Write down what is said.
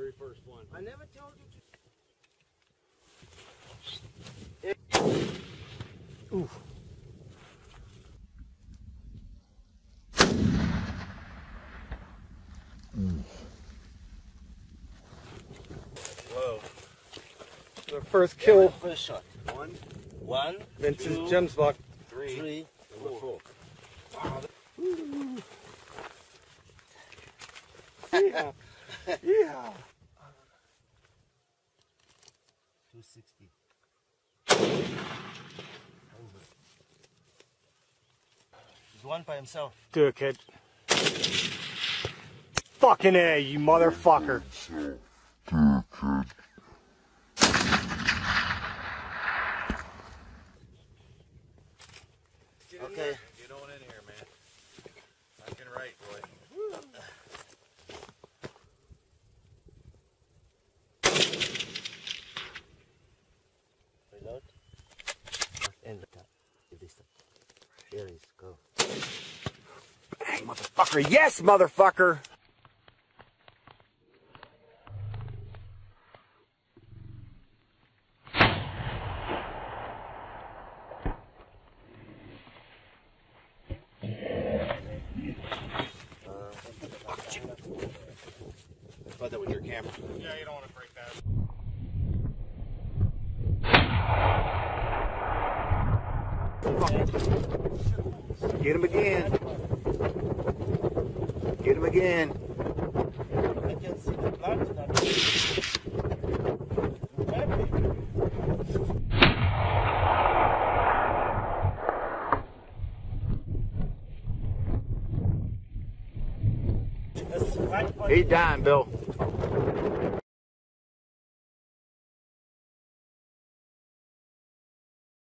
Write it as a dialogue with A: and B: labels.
A: very first one.
B: I never told you to.
A: Whoa.
C: The first kill,
B: First shot.
A: One,
B: One,
C: Vincent
B: two,
C: Gemsbok.
A: three,
B: three,
A: number four.
C: Yeah. yeah.
B: 260. He's one by himself.
C: Do it, kid. Fucking A, you motherfucker.
B: Okay.
A: Get on in here, man. I can write, boy.
B: Here is go.
C: Hey, motherfucker. Yes, motherfucker.
A: Put that with your camera.
C: Yeah, you don't want to break that. Get him again. Get him again.
B: I can see the blood that.
C: He dying, Bill.